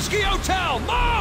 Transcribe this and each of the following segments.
Whiskey Hotel! Move!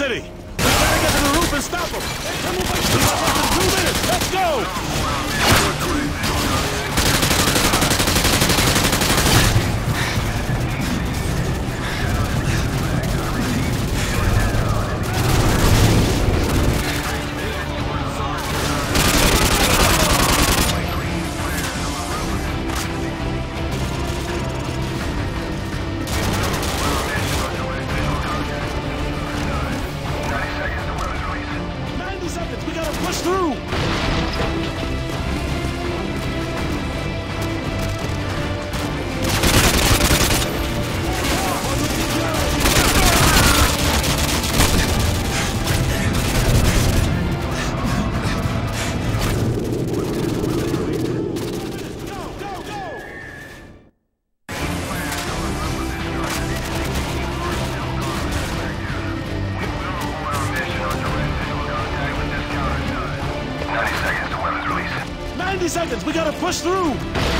City. We gotta push through.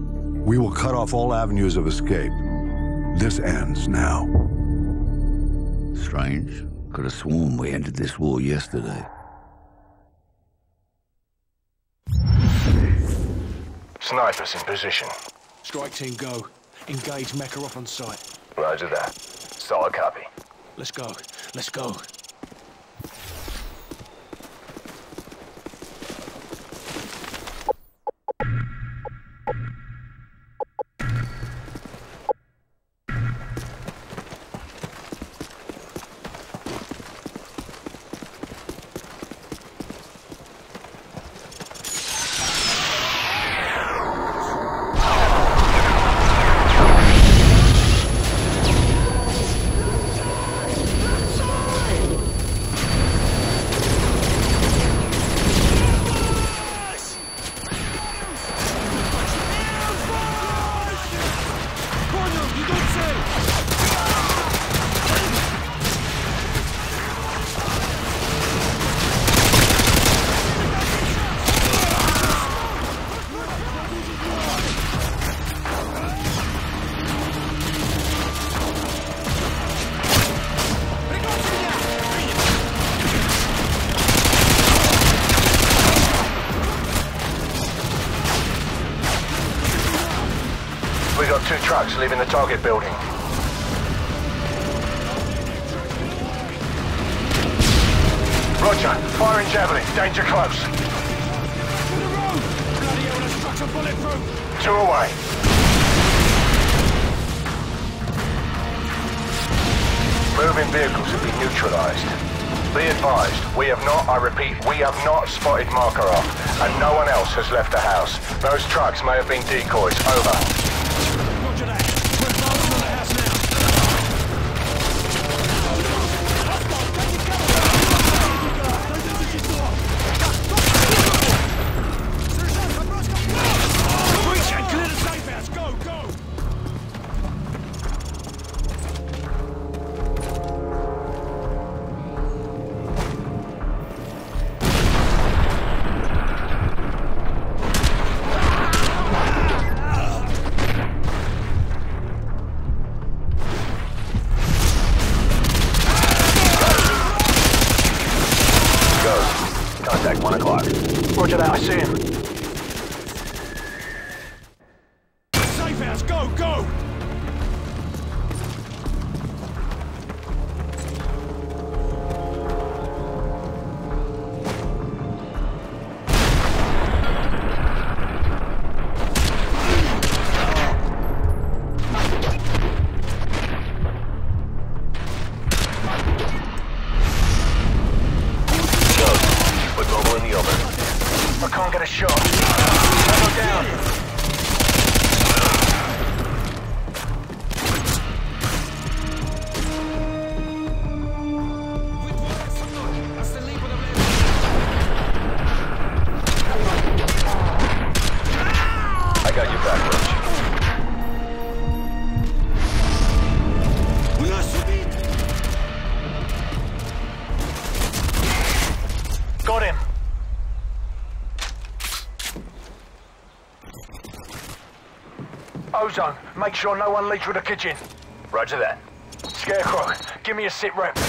We will cut off all avenues of escape. This ends now. Strange. Could have sworn we ended this war yesterday. Snipers in position. Strike team go. Engage Makarov on sight. Roger that. Solid copy. Let's go. Let's go. We got two trucks leaving the target building. Roger. Firing javelin. Danger close. Two away. Moving vehicles have been neutralized. Be advised, we have not, I repeat, we have not spotted Makarov, and no one else has left the house. Those trucks may have been decoys. Over. Shot. Tango down. Sure no one leaves through the kitchen. Roger that. Scarecrow, give me a sit rep. No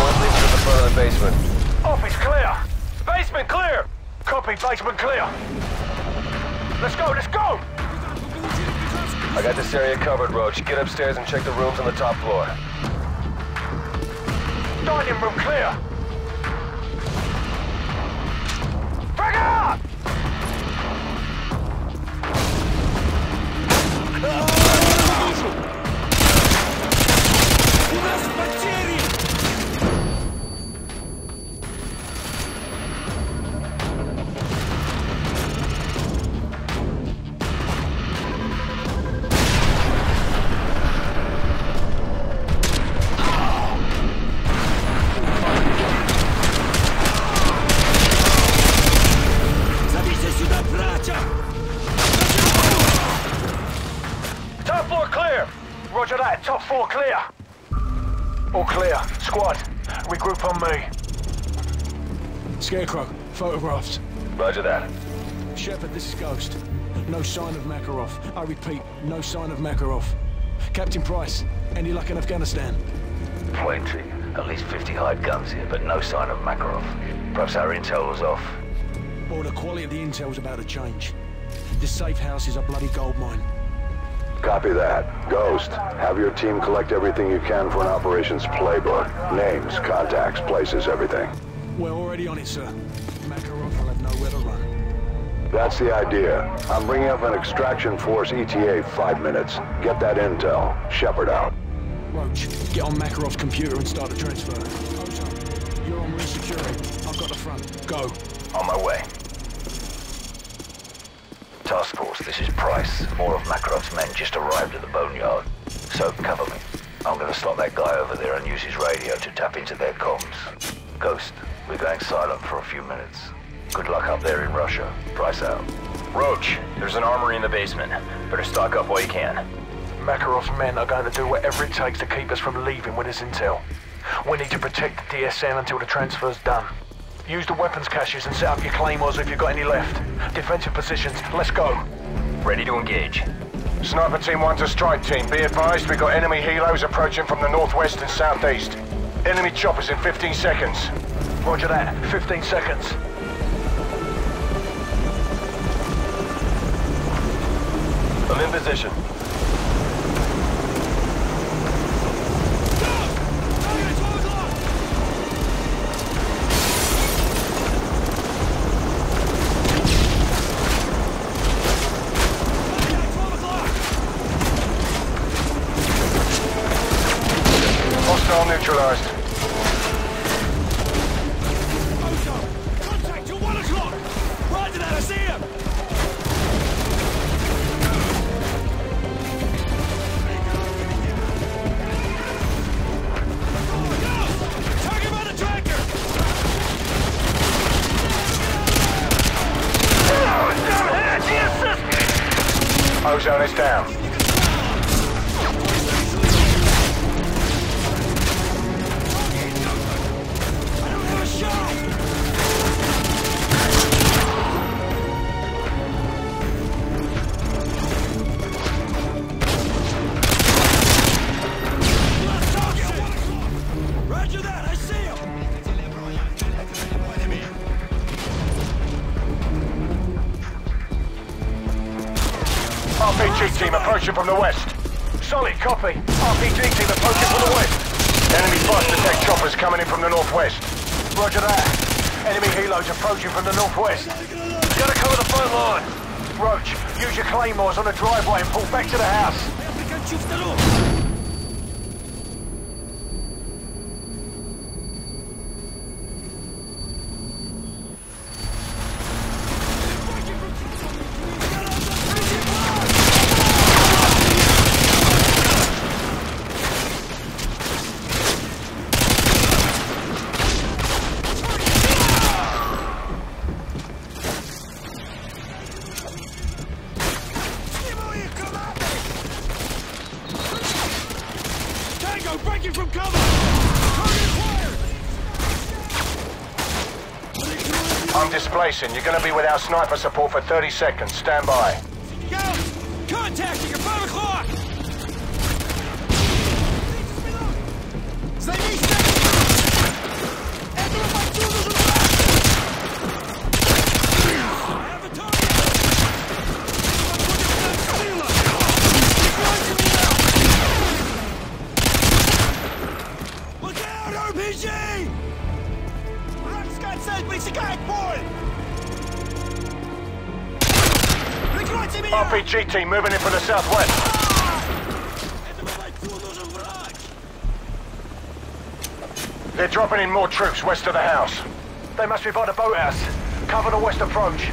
one leaves from the front of the basement. Office clear. Basement clear. Copy, basement clear. Let's go, let's go! I got this area covered, Roach. Get upstairs and check the rooms on the top floor. Dining room clear. Bring up! Top floor clear. All clear. Squad, regroup on me. Scarecrow, photographs. Roger that. Shepard, this is Ghost. No sign of Makarov. I repeat, no sign of Makarov. Captain Price, any luck in Afghanistan? Plenty. At least 50 hide guns here, but no sign of Makarov. Perhaps our intel was off. Well, the quality of the intel intel's about to change. This safe house is a bloody gold mine. Copy that. Ghost, have your team collect everything you can for an operations playbook. Names, contacts, places, everything. We're already on it, sir. Makarov will have nowhere to run. That's the idea. I'm bringing up an extraction force ETA five minutes. Get that intel. Shepard out. Roach, get on Makarov's computer and start the transfer. Ozone, you're on resecurity. I've got the front. Go. On my way. Task Force, this is Price. More of Makarov's men just arrived at the boneyard. So cover me. I'm gonna slot that guy over there and use his radio to tap into their comms. Ghost, we're going silent for a few minutes. Good luck up there in Russia. Price out. Roach, there's an armory in the basement. Better stock up while you can. Makarov's men are going to do whatever it takes to keep us from leaving with this intel. We need to protect the DSM until the transfer's done. Use the weapons caches and set up your claymores if you've got any left. Defensive positions, let's go. Ready to engage. Sniper Team 1 to Strike Team, be advised we've got enemy helos approaching from the northwest and southeast. Enemy choppers in 15 seconds. Roger that, 15 seconds. I'm in position. Ozone is down. RPG team approaching from the west. Enemy fast attack choppers coming in from the northwest. Roger that. Enemy helos approaching from the northwest. Gotta cover the front line. Roach, use your claymores on the driveway and pull back to the house. I'm displacing. You're gonna be without sniper support for 30 seconds. Stand by. Go! Contacting RPG team moving in from the southwest. They're dropping in more troops west of the house. They must be by the boathouse. Cover the west approach.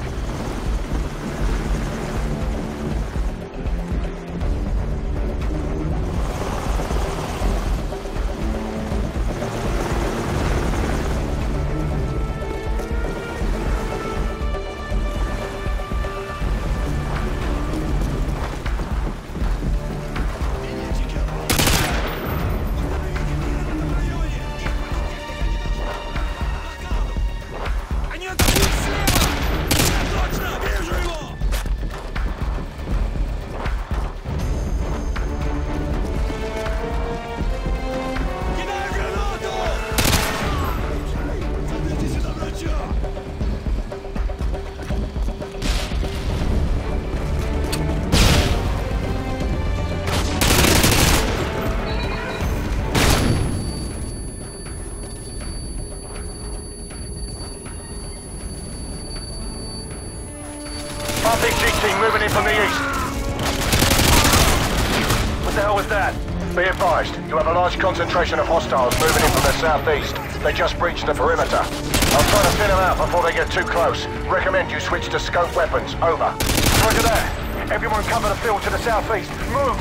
Concentration of hostiles moving in from the southeast. They just breached the perimeter. I'm trying to thin them out before they get too close. Recommend you switch to scope weapons. Over. Roger that. Everyone cover the field to the southeast. Move!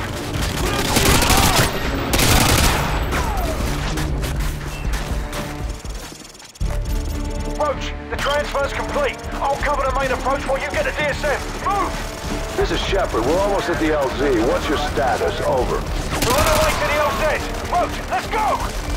Roach, the transfer's complete. I'll cover the main approach while you get the DSM. Move! This is Shepard. We're almost at the LZ. What's your status? Over. We're to the LZ. Roach, let's go!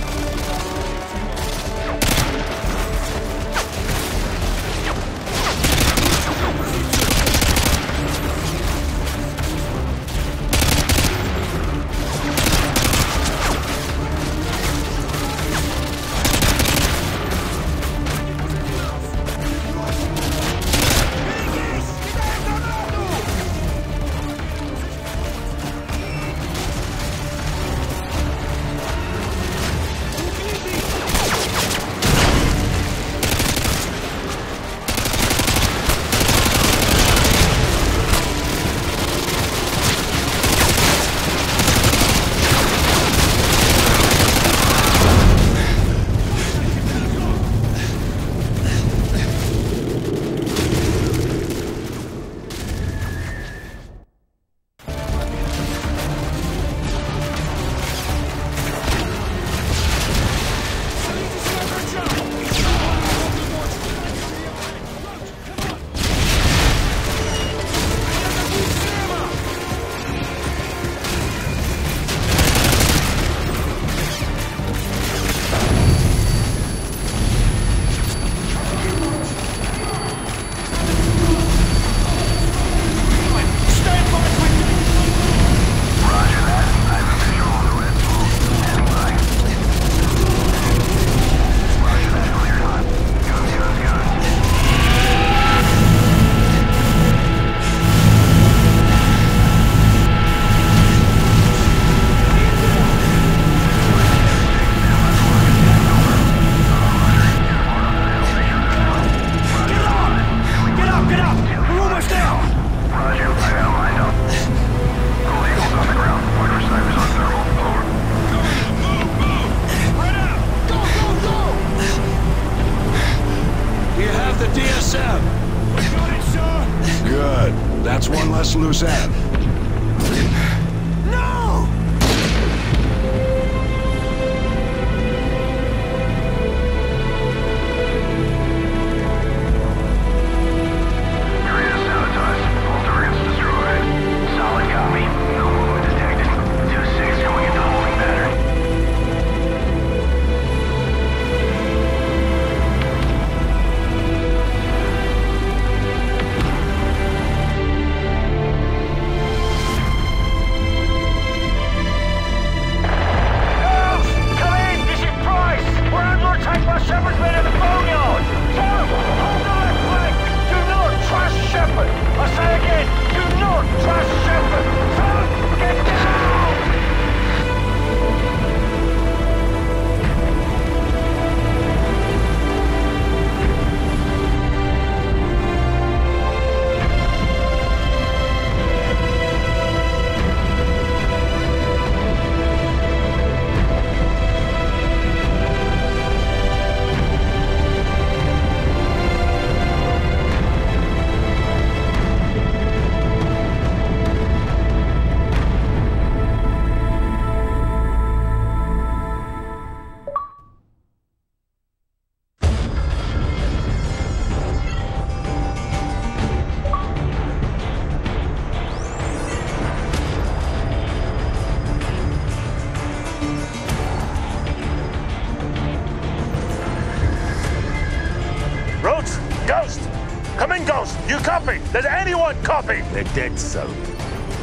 Copy? Does anyone copy? They're dead, so.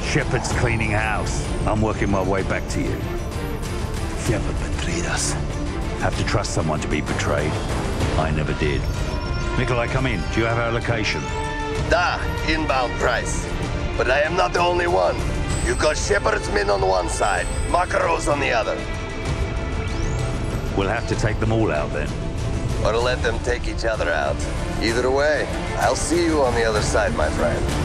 Shepard's cleaning house. I'm working my way back to you. Shepard betrayed us. Have to trust someone to be betrayed. I never did. Nikolai, come in. Do you have our location? Da, inbound Price. But I am not the only one. You got Shepard's men on one side, Makarov's on the other. We'll have to take them all out then. Or to let them take each other out. Either way, I'll see you on the other side, my friend.